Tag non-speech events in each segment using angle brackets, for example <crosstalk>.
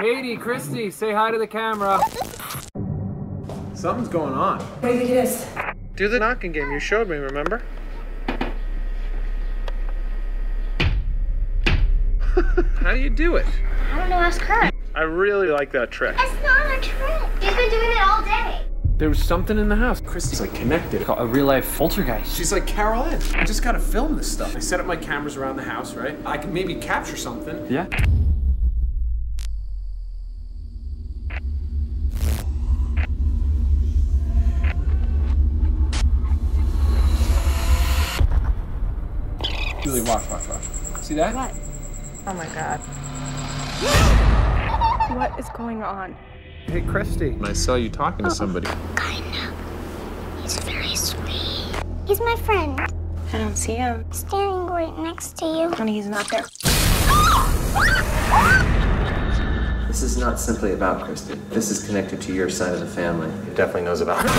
Katie, Kristi, say hi to the camera. Something's going on. What do you think it is? Do the knocking game you showed me, remember? <laughs> How do you do it? I don't know, ask her. I really like that trick. It's not a trick. She's been doing it all day. There was something in the house. Kristi's like connected. A real life poltergeist. She's like Carol Anne. I just gotta film this stuff. I set up my cameras around the house, right? I can maybe capture something. Yeah. Julie, watch, watch, watch. See that? What? Oh my god. what is going on? Hey, Kristi. I saw you talking to oh. somebody. Kinda. He's very sweet. He's my friend. I don't see him. Standing right next to you. Honey, he's not there. This is not simply about Kristen. This is connected to your side of the family. He definitely knows about it.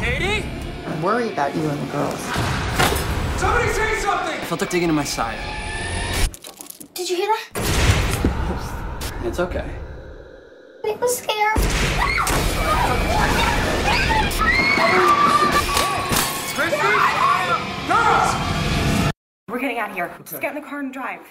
Katie? I'm worried about you and the girls. Somebody say something! I felt like digging in my side. Did you hear that? It's okay. It was scared. We're getting out of here. Let's get in the car and drive.